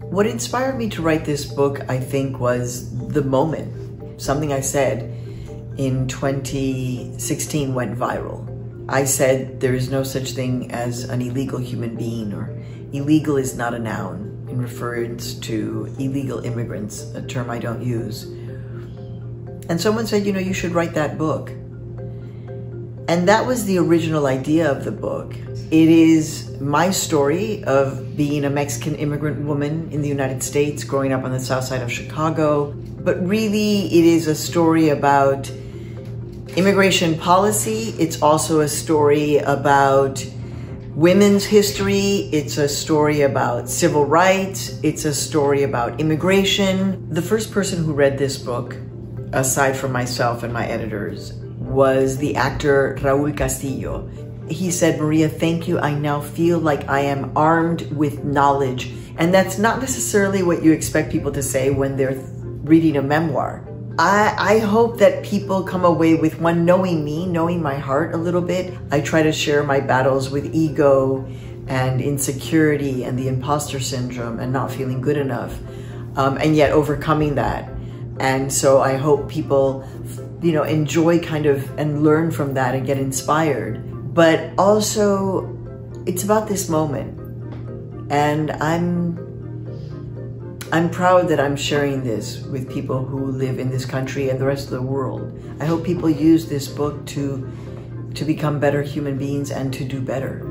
What inspired me to write this book, I think, was the moment. Something I said in 2016 went viral. I said there is no such thing as an illegal human being, or illegal is not a noun in reference to illegal immigrants, a term I don't use. And someone said, you know, you should write that book. And that was the original idea of the book. It is my story of being a Mexican immigrant woman in the United States, growing up on the south side of Chicago. But really, it is a story about immigration policy. It's also a story about women's history. It's a story about civil rights. It's a story about immigration. The first person who read this book, aside from myself and my editors, was the actor Raul Castillo he said, Maria, thank you. I now feel like I am armed with knowledge. And that's not necessarily what you expect people to say when they're reading a memoir. I, I hope that people come away with one, knowing me, knowing my heart a little bit. I try to share my battles with ego and insecurity and the imposter syndrome and not feeling good enough, um, and yet overcoming that. And so I hope people, you know, enjoy kind of and learn from that and get inspired but also it's about this moment. And I'm I'm proud that I'm sharing this with people who live in this country and the rest of the world. I hope people use this book to to become better human beings and to do better.